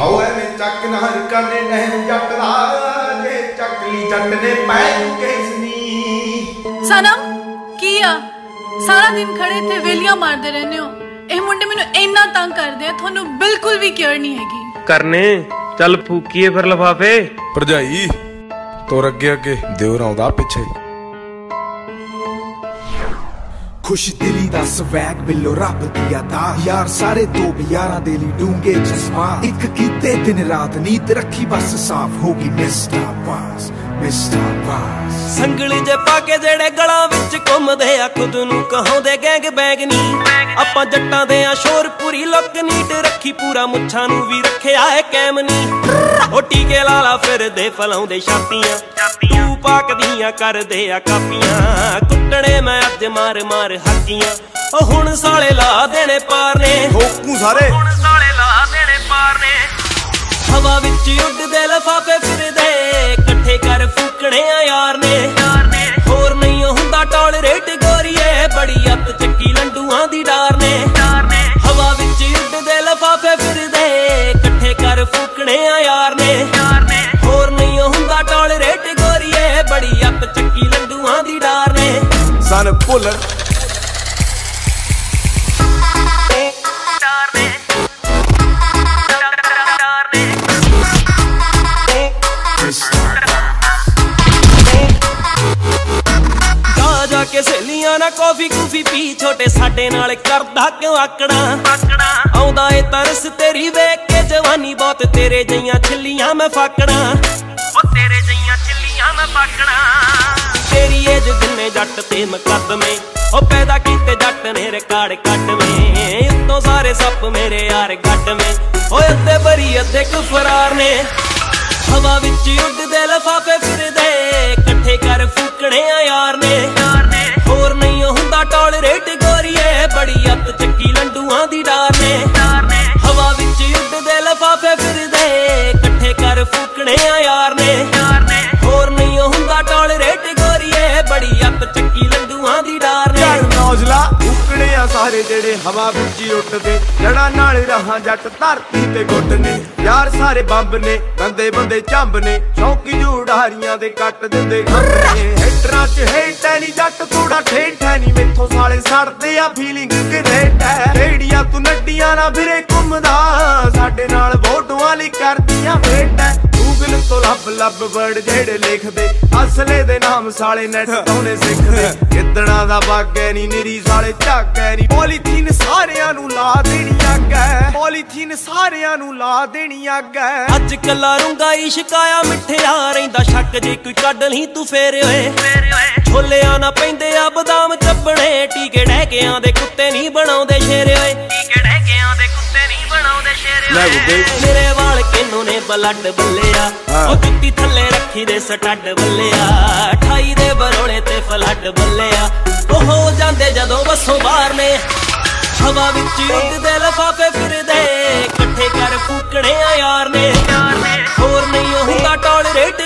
ਹਉ ਐਵੇਂ ਚੱਕ ਨਹਰ ਕਰਨੇ ਨਹਿਰ ਜੱਟ ਦਾ ਜੇ ਚੱਕਲੀ ਜੱਟ ਨੇ ਪੈ ਕਿਸਨੀ ਸਨਮ ਕੀ ਆ? ਸਾਰਾ ਦਿਨ ਖੜੇ ਤੇ ਵੇਲੀਆਂ ਮਾਰਦੇ ਰਹਿੰਦੇ ਹੋ। ਇਹ ਮੁੰਡੇ ਮੈਨੂੰ ਇੰਨਾ ਤੰਗ ਕਰਦੇ ਆ ਤੁਹਾਨੂੰ ਬਿਲਕੁਲ ਵੀ ਕੇਅਰ ਨਹੀਂ ਹੈਗੀ। ਕਰਨੇ ਚੱਲ ਫੂਕੀਏ ਫਿਰ ਲਫਾਫੇ। ਭਰਜਾਈ ਤੁਰ ਅੱਗੇ ਅੱਗੇ ਦਿਉਰ ਆਉਂਦਾ ਪਿੱਛੇ। ਖੁਸ਼ ਦਿਲੀ ਦਾ ਸਵੈਗ ਬਿੱਲੋ ਰੱਬ ਦੀ ਅਦਾ ਯਾਰ, ਸਾਰੇ ਦੋ ਯਾਰਾਂ ਦੇ ਲਈ ਡੂੰਗੇ ਜਜ਼ਬਾ ਇੱਕ ਕੀਤੇ ਦਿਨ ਰਾਤ ਨੀਤ ਰੱਖੀ, ਬਸ ਸਾਫ਼ ਹੋ ਗਈ ਮਿਸਟਰ ਬਾਸ। ਮਿਸਟਰ ਬਾਸ। ਸੰਗਲੀ ਜੇ ਪਾ ਕੇ ਜਿਹੜੇ ਗਲਾਂ ਵਿੱਚ ਘੁੰਮਦੇ ਆ ਖੁਦ ਨੂੰ ਕਹਾਉਂਦੇ ਗੈਂਗ ਬੈਗ ਨਹੀਂ ਆਪਾਂ ਜੱਟਾਂ ਦੇ ਆ ਸ਼ੋਰ ਪੂਰੀ ਲੁੱਕ ਨੀਟ ਰੱਖੀ ਪੂਰਾ ਮੁੱਛਾਂ ਨੂੰ ਵੀ ਰੱਖਿਆ ਏ ਕੈਮ ਨਹੀਂ ਉਹ ਟੀਕੇ ਲਾਲਾ ਫਿਰਦੇ ਫਲਾਉਂਦੇ ਛਾਤੀਆਂ ਤੂੰ ਪਾਕਦੀਆਂ ਕਰਦੇ ਆ ਕਾਪੀਆਂ। ਕੁੱਟਣੇ ਮੈਂ ਅੱਜ ਮਾਰ ਮਾਰ ਹਾਕੀਆਂ ਉਹ ਹੁਣ ਸਾਲੇ ਲਾ ਦੇਣੇ ਪਾਰ ਨੇ ਠੋਕੂ ਸਾਰੇ। ਹੁਣ ਸਾਲੇ ਲਾ ਦੇਣੇ ਪਾਰ ਨੇ ਹਵਾ ਵਿੱਚ ਉੱਡਦੇ ਲਫਾਫੇ ਫਿਰਦੇ। ਕਰ ਆ ਯਾਰ ਨੇ। ਹੋਰ ਨਹੀਂ ਹੁੰਦਾ ਟੋਲਰੇਟ ਗੋਰੀਏ। ਬੜੀ ਅੱਤ ਚੱਕੀ ਲੰਡੂਆਂ ਦੀ ਡਾਰ ਨੇ। ਹਵਾ ਵਿੱਚ ਉੱਡਦੇ, ਲਫਾਫੇ ਫਿਰਦੇ। ਇਕੱਠੇ ਕਰ ਫੂਕਣੇ ਆ ਯਾਰ ਨੇ। ਹੋਰ ਨਹੀਂ ਹੁੰਦਾ ਟੋਲਰੇਟ ਗੋਰੀਏ। ਬੜੀ ਅੱਤ ਚੱਕੀ ਲੰਡੂਆਂ ਦੀ ਡਾਰ ਨੇ। ਸਨ ਭੁੱਲਰ ਕੇ ਸਹੇਲੀਆਂ ਨਾਲ ਕਾਫੀ ਕੂਫੀ ਪੀ ਛੋਟੇ ਸਾਡੇ ਨਾਲ ਕਰਦਾ ਕਿਉਂ ਆਕੜਾ? ਆਉਂਦਾ ਏ ਤਰਸ ਤੇਰੀ ਵੇਖ ਕੇ ਜਵਾਨੀ ਬਹੁਤ ਤੇਰੇ ਜਈਆਂ ਛਿੱਲੀਆਂ ਮੈਂ ਫਾਕੜਾ। ਉਹ ਤੇਰੇ ਜਈਆਂ ਛਿੱਲੀਆਂ ਮੈਂ ਫਾਕੜਾ। ਤੇਰੀ ਏਜ ਜਿੰਨੇ ਜੱਟ ਤੇ ਮੁਕੱਦਮੇ ਉਹ ਪੈਦਾ ਕੀਤੇ ਜੱਟ ਨੇ ਰਿਕਾਰਡ ਕੱਟਵੇਂ। ਉੱਤੋਂ ਸਾਰੇ ਸੱਪ ਮੇਰੇ ਯਾਰ ਗੱਡਵੇਂ ਓਏ ਅੱਧੇ ਬਰੀ ਅੱਧੇ ਕੁ ਫਰਾਰ ਨੇ। ਹਵਾ ਵਿੱਚ ਉੱਡਦੇ ਲਫਾਫੇ ਫਿਰਦੇ ਨੇ ਹਵਾ ਵਿੱਚ ਉੱਡਦੇ ਲਫਾਫੇ ਫਿਰਦੇ। ਇਕੱਠੇ ਕਰ ਫੂਕਣੇ ਆ ਯਾਰ ਨੇ ਹੋਰ ਨਹੀਂ ਹੁੰਦਾ ਟੋਲਰੇਟ ਗੋਰੀਏ। ਬੜੀ ਅੱਤ ਚੱਕੀ ਲੰਡੂਆਂ ਦੀ ਡਾਰ ਨੇ ਝੜ ਨੌਜਲਾ ਉੱਕਣੇ ਆ ਸਾਰੇ ਜਿਹੜੇ ਹਵਾ ਵਿੱਚ ਹੀ ਉੱਡਦੇ। ਜੜਾ ਨਾਲ ਰਹਾ ਜੱਟ ਧਰਤੀ ਤੇ ਗੁੱਟ ਨੇ ਯਾਰ ਸਾਰੇ ਬੰਬ ਨੇ ਬੰਦੇ ਬੰਦੇ ਝੰਬ ਨੇ ਸ਼ੌਕੀ ਜੂੜਾਰੀਆਂ ਦੇ ਕੱਟ ਦਿੰਦੇ ਖੰਭੇ ਹੈਟਰਾਂ 'ਚ ਹੇਟ ਨਹੀਂ ਜੱਟ ਥੋੜਾ ਠੇਠ ਨਹੀਂ ਮੈਥੋਂ ਸਾਲੇ ਸੜਦੇ ਆ ਫੀਲਿੰਗ ਗ੍ਰੇਟ ਐ ਰੇੜੀਆਂ ਤੂੰ ਨੱਡੀਆਂ ਨਾ ਫਿਰੇ ਘੁੰਮਦਾ। ਸਾਡੇ ਨਾਲ ਵੋਟਾਂ ਲਈ ਕਰਦੀਆਂ ਵੇਟ ਗੂਗਲ ਤੋਂ ਲੱਭ ਲੱਭ ਵਰਡ ਜਿਹੜੇ ਲਿਖਦੇ। ਅਸਲੇ ਦੇ ਨਾਮ ਸਾਲੇ ਨੈਟ ਤੋਨੇ ਸਿੱਖਦੇ। ਕਿੱਦਣਾ ਦਾ ਬਾਗੈ ਨਹੀਂ ਨਿਰੀ ਸਾਲੇ ਝਾਗੈ ਨਹੀਂ ਪੋਲੀਥੀਨ ਸਾਰਿਆਂ ਨੂੰ ਲਾ ਦੇਣੀ ਅੱਗੈ ਪੋਲੀਥੀਨ ਸਾਰਿਆਂ ਨੂੰ ਲਾ ਦੇਣੀ ਅੱਗੈ ਅੱਜ ਕੱਲਾ ਰੁੰਗਾਈ ਸ਼ਿਕਾਇਆ ਮਿੱਠਿਆ ਰਹਿੰਦਾ। ਸ਼ੱਕ ਜੇ ਕੋਈ ਕੱਢ ਲਈ ਤੂੰ ਫੇਰ ਓਏ। ਛੋਲਿਆਂ ਨਾ ਪੈਂਦੇ ਆ ਬਦਾਮ ਚੱਬਣੇ। ਟੀਕੇ ਡਹਿਕਿਆਂ ਦੇ ਕੁੱਤੇ ਨਹੀਂ ਬਣਾਉਂਦੇ ਸ਼ੇਰ ਓਏ। ਲੈ ਬੁੱਢੇ। ਮੇਰੇ ਵਾਲ ਕਿੰਨੂ ਨੇ ਬਲੱਡ ਬੱਲਿਆ? ਉਹ ਜੁੱਤੀ ਥੱਲੇ ਰੱਖੀ ਦੇ ਸਟੱਡ ਬੱਲਿਆ। 28 ਦੇ ਬਰੋਲੇ ਤੇ ਫਲੱਡ ਬੱਲਿਆ। ਉਹ ਹੋ ਜਾਂਦੇ ਜਦੋਂ ਬਸੋਂ ਬਾਹਰ ਨੇ। ਹਵਾ ਵਿੱਚ ਉੱਡਦੇ ਲਫਾਫੇ ਫਿਰਦੇ। ਇਕੱਠੇ ਕਰ ਫੂਕਣੇ ਆ ਯਾਰ ਨੇ। ਹੋਰ ਨਹੀਂ ਹੁੰਦਾ ਟੋਲਰੇਟ